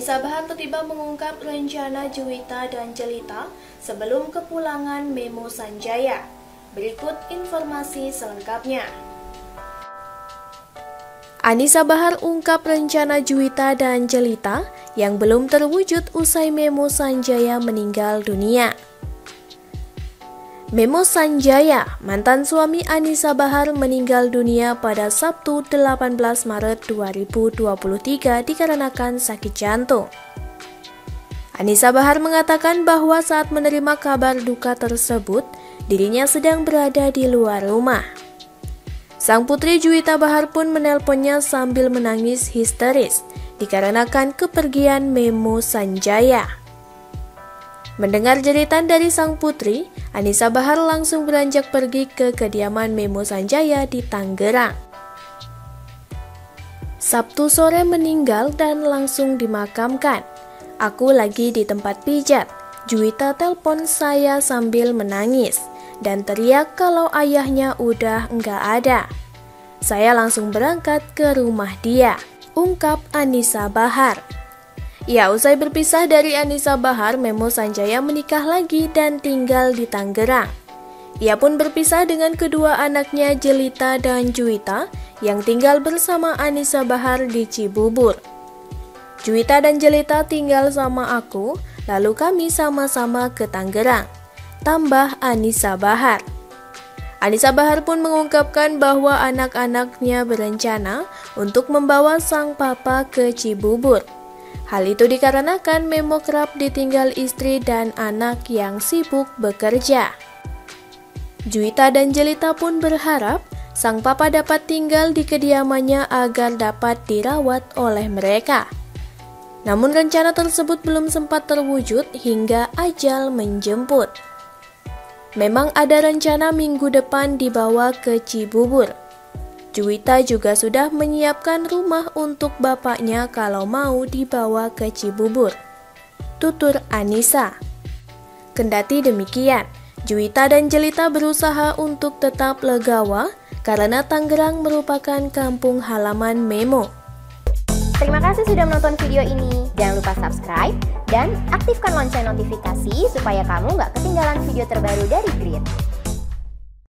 Anissa Bahar tiba mengungkap rencana Juwita dan Jelita sebelum kepulangan Memo Sanjaya. Berikut informasi selengkapnya. Anissa Bahar ungkap rencana Juwita dan Jelita yang belum terwujud usai Memo Sanjaya meninggal dunia. Memo Sanjaya, mantan suami Anissa Bahar meninggal dunia pada Sabtu 18 Maret 2023 dikarenakan sakit jantung. Anissa Bahar mengatakan bahwa saat menerima kabar duka tersebut, dirinya sedang berada di luar rumah. Sang putri Juwita Bahar pun menelponnya sambil menangis histeris dikarenakan kepergian Memo Sanjaya. Mendengar jeritan dari sang putri, Anissa Bahar langsung beranjak pergi ke kediaman Memo Sanjaya di Tangerang. Sabtu sore meninggal dan langsung dimakamkan. Aku lagi di tempat pijat. Juwita telpon saya sambil menangis dan teriak kalau ayahnya udah enggak ada. Saya langsung berangkat ke rumah dia, ungkap Anissa Bahar. Ya, usai berpisah dari Anissa Bahar, Memo Sanjaya menikah lagi dan tinggal di Tangerang. Ia pun berpisah dengan kedua anaknya Jelita dan Juwita yang tinggal bersama Anissa Bahar di Cibubur. Juwita dan Jelita tinggal sama aku, lalu kami sama-sama ke Tangerang. Tambah Anissa Bahar. Anissa Bahar pun mengungkapkan bahwa anak-anaknya berencana untuk membawa sang papa ke Cibubur. Hal itu dikarenakan Memo kerap ditinggal istri dan anak yang sibuk bekerja. Juwita dan Jelita pun berharap sang papa dapat tinggal di kediamannya agar dapat dirawat oleh mereka. Namun rencana tersebut belum sempat terwujud hingga ajal menjemput. Memang ada rencana minggu depan dibawa ke Cibubur. Juwita juga sudah menyiapkan rumah untuk bapaknya kalau mau dibawa ke Cibubur. Tutur Anissa. Kendati demikian, Juwita dan Jelita berusaha untuk tetap legawa karena Tangerang merupakan kampung halaman Memo. Terima kasih sudah menonton video ini. Jangan lupa subscribe dan aktifkan lonceng notifikasi supaya kamu nggak ketinggalan video terbaru dari Grid.